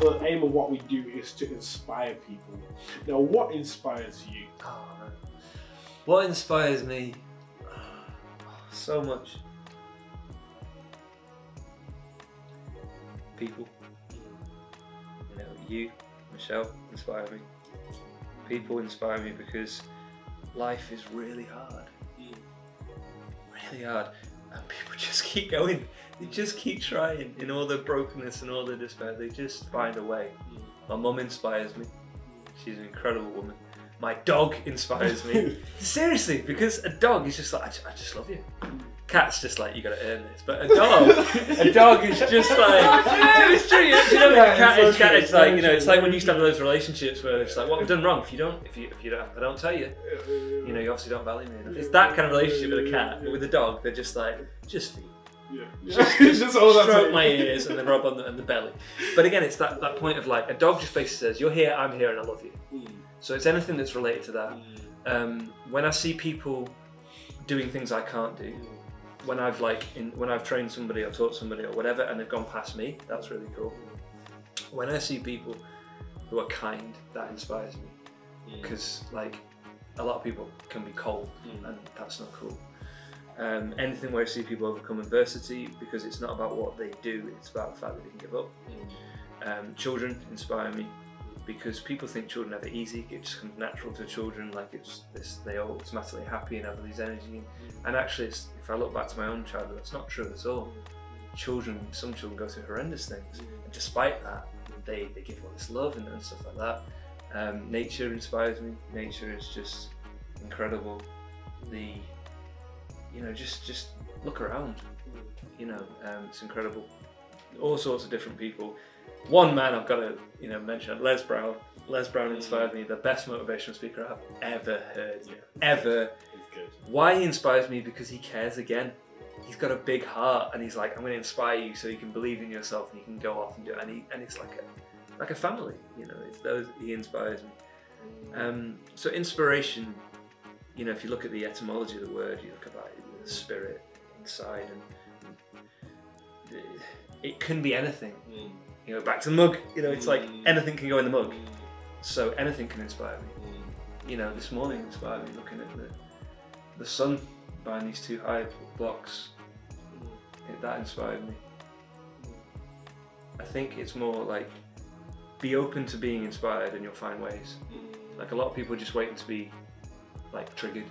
the aim of what we do is to inspire people. Now, what inspires you? Oh. What inspires me? So much. People. You know, you, Michelle, inspire me. People inspire me because life is really hard. Mm. Really hard. And people just keep going. They just keep trying in all their brokenness and all their despair. They just find a way. Mm. My mum inspires me. She's an incredible woman. My dog inspires me. Seriously, because a dog is just like, I just, I just love you. Cat's just like, you gotta earn this. But a dog, a dog is just like, it's true. You know, you know Yeah, cat, it's is, cat true, is like, you know, it's like when you used to have those relationships where it's like, what have I done wrong? If you don't, if you, if you don't, if I don't tell you, you know, you obviously don't value me enough. It's that kind of relationship with a cat. But With a dog, they're just like, just feed. Yeah. Just, It's just all that's stroke my ears and then rub on the, and the belly. But again, it's that, that point of like a dog just basically says, "You're here, I'm here, and I love you." Mm, So it's anything that's related to that. mm, Um, when I see people doing things I can't do, when I've like in, when I've trained somebody or taught somebody or whatever, and they've gone past me, that's really cool. When I see people who are kind, that inspires me mm, because like a lot of people can be cold, mm, and that's not cool. Um, anything where I see people overcome adversity because it's not about what they do, it's about the fact that they can give up. mm, Um, children inspire me because people think children have it easy. It just comes natural to children, like it's this, they automatically happy and have all these energy. And actually, if I look back to my own childhood, that's not true at all. Children, some children go through horrendous things, and despite that, they, they give all this love and, and stuff like that. Um, nature inspires me. Nature is just incredible. The, you know, just just look around. You know, um, it's incredible. All sorts of different people. One man I've got to you know mention, Les Brown. Les Brown inspired me, the best motivational speaker I've ever heard, Yeah. ever. Why he inspires me because he cares again. He's got a big heart and he's like, I'm going to inspire you so you can believe in yourself and you can go off and do it. And, he, and it's like a, like a family, you know, it's those, he inspires me. Um, so inspiration, you know, if you look at the etymology of the word, you look about the spirit inside and it can be anything. Mm, You know, back to the mug, you know, it's like Mm. anything can go in the mug. So anything can inspire me mm, you know, this morning inspired me looking at the the sun behind these two high blocks. It, that inspired me. I think it's more like be open to being inspired and you'll find ways. Like a lot of people are just waiting to be like triggered.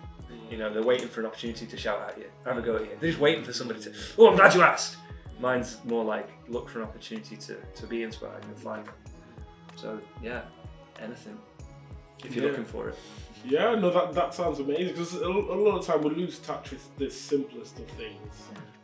You know, they're waiting for an opportunity to shout at you, have a go at you. They're just waiting for somebody to, oh, I'm glad you asked. Mine's more like look for an opportunity to, to be inspired and find it. So yeah, anything if you're Yeah. looking for it. Yeah, no, that, that sounds amazing because a, a lot of time we lose touch with the simplest of things.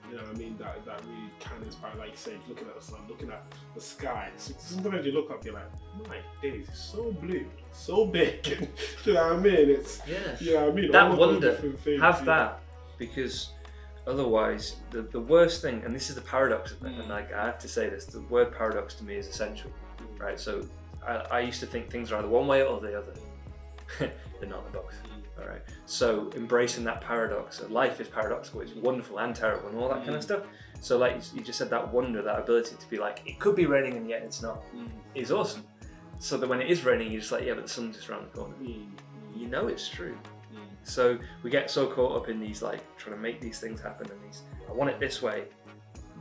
You know what I mean? That, that really can inspire, like you say, looking at the sun, looking at the sky. So sometimes you look up, you're like, my days, it's so blue, so big. you know what I mean? It's, Yeah. you know what I mean? That All wonder, have that because otherwise the, the worst thing and this is the paradox of it and Mm. like i have to say this the word paradox to me is essential right? So i, I used to think things are either one way or the other. They're not they're both all right? So embracing that paradox life is paradoxical it's wonderful and terrible and all that kind of Mm. stuff. So like you just said that wonder that ability to be like it could be raining and yet it's not Mm, is awesome. So that when it is raining you're just like yeah but the sun's just around the corner. Mm, you know it's true. mm, so we get so caught up in these like trying to make these things happen and these I want it this way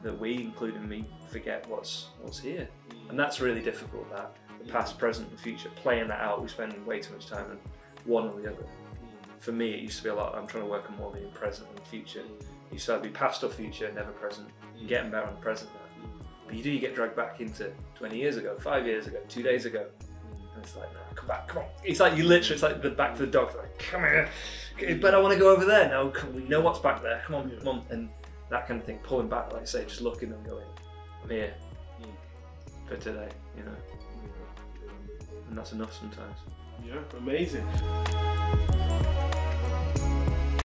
that we, including me, forget what's what's here. And that's really difficult that the past, present and future, playing that out, we spend way too much time on one or the other. For me it used to be a lot I'm trying to work on more being present and future. It used to either be past or future, never present. Mm. Getting better on the present now. But you do you get dragged back into twenty years ago, five years ago, two days ago. It's like, no, come back, come on. It's like you literally, it's like the back to the dog. It's Like, come here. But I want to go over there. No, come, we know what's back there. Come on, Yeah. come on. And that kind of thing, pulling back, like I say, just looking and going, I'm here Mm. for today, you know. And that's enough sometimes. Yeah, amazing.